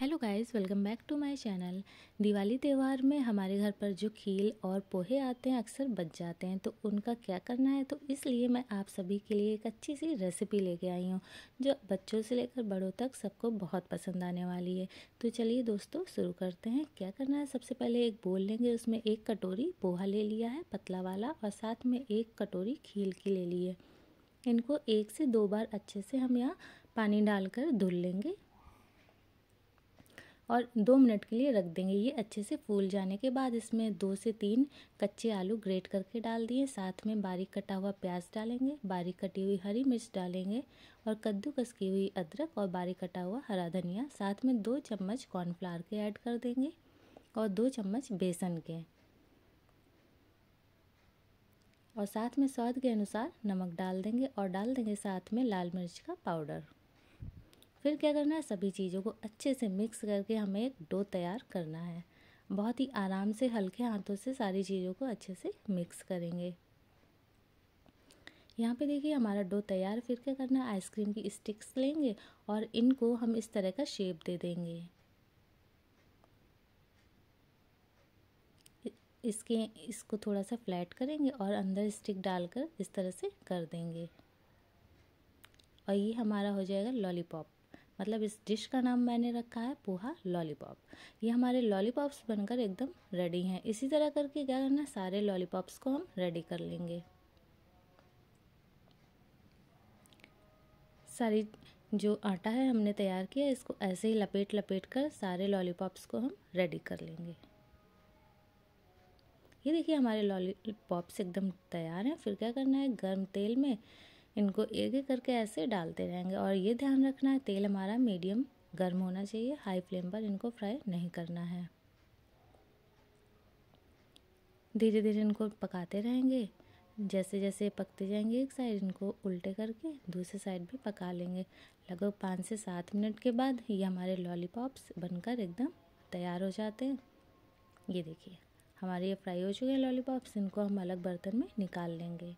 Hello guys, welcome back to my channel. Diwali त्यौहार में हमारे घर पर जो खील और पोहे आते हैं, अक्सर बच जाते हैं तो उनका क्या करना है? तो इसलिए मैं आप सभी के लिए एक अच्छी सी रेसिपी लेके आई हूँ, जो बच्चों से लेकर बड़ों तक सबको बहुत पसंद आने वाली है। तो चलिए दोस्तों, शुरू करते हैं। क्या करना है? सबसे पहले एक बोल लेंगे, उसमें एक कटोरी पोहा ले लिया है, पतला वाला, और साथ में एक कटोरी खील की ले ली है। इनको एक से दो बार अच्छे से हम यहाँ पानी डालकर धुल लेंगे। और दो मिनट के लिए रख देंगे। ये अच्छे से फूल जाने के बाद इसमें दो से तीन कच्चे आलू ग्रेट करके डाल दिए। साथ में बारीक कटा हुआ प्याज डालेंगे, बारीक कटी हुई हरी मिर्च डालेंगे और कद्दूकस की हुई अदरक और बारीक कटा हुआ हरा धनिया। साथ में दो चम्मच कॉर्नफ्लावर के ऐड कर देंगे और दो चम्मच बेसन के। और साथ में स्वाद के अनुसार नमक डाल देंगे और डाल देंगे साथ में लाल मिर्च का पाउडर फिर क्या करना है? सभी चीज़ों को अच्छे से मिक्स करके हमें एक डो तैयार करना है। बहुत ही आराम से, हल्के हाथों से सारी चीज़ों को अच्छे से मिक्स करेंगे। यहाँ पे देखिए, हमारा डो तैयार। फिर क्या करना है? आइसक्रीम की स्टिक्स लेंगे और इनको हम इस तरह का शेप दे देंगे। इसके, इसको थोड़ा सा फ्लैट करेंगे और अंदर स्टिक डालकर इस तरह से कर देंगे। और ये हमारा हो जाएगा लॉलीपॉप मतलब इस डिश का नाम मैंने रखा है पोहा लॉलीपॉप। ये हमारे लॉलीपॉप्स बनकर एकदम रेडी हैं। इसी तरह करके क्या करना है, सारे लॉलीपॉप्स को हम रेडी कर लेंगे। सारी जो आटा है हमने तैयार किया इसको ऐसे ही लपेट लपेट कर सारे लॉलीपॉप्स को हम रेडी कर लेंगे। ये देखिए हमारे लॉलीपॉप्स एकदम तैयार हैं। फिर क्या करना है, गर्म तेल में इनको एक एक करके ऐसे डालते रहेंगे। और ये ध्यान रखना है, तेल हमारा मीडियम गर्म होना चाहिए हाई फ्लेम पर इनको फ्राई नहीं करना है। धीरे धीरे इनको पकाते रहेंगे जैसे जैसे पकते जाएँगे एक साइड इनको उल्टे करके दूसरे साइड भी पका लेंगे। लगभग पाँच से सात मिनट के बाद ये हमारे लॉलीपॉप्स बनकर एकदम तैयार हो जाते हैं। ये देखिए, हमारे ये फ्राई हो चुके हैं लॉलीपॉप्स इनको हम अलग बर्तन में निकाल लेंगे।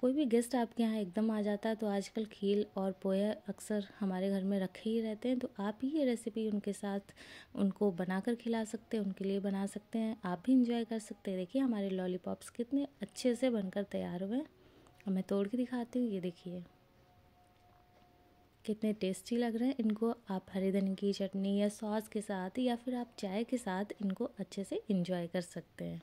कोई भी गेस्ट आपके यहाँ एकदम आ जाता है तो आजकल खील और पोया अक्सर हमारे घर में रखे ही रहते हैं तो आप ही ये रेसिपी उनके साथ उनको बना कर खिला सकते हैं, उनके लिए बना सकते हैं, आप भी इंजॉय कर सकते हैं। देखिए, हमारे लॉलीपॉप्स कितने अच्छे से बनकर तैयार हुए हैं। मैं तोड़ के दिखाती हूँ, ये देखिए। कितने टेस्टी लग रहे हैं इनको, आप हरी धन की चटनी या सॉस के साथ या फिर आप चाय के साथ इनको अच्छे से इंजॉय कर सकते हैं।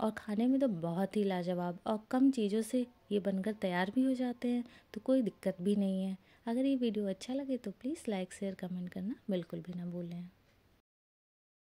और खाने में तो बहुत ही लाजवाब और कम चीज़ों से ये बनकर तैयार भी हो जाते हैं तो कोई दिक्कत भी नहीं है। अगर ये वीडियो अच्छा लगे तो प्लीज़ लाइक, शेयर, कमेंट करना बिल्कुल भी ना भूलें।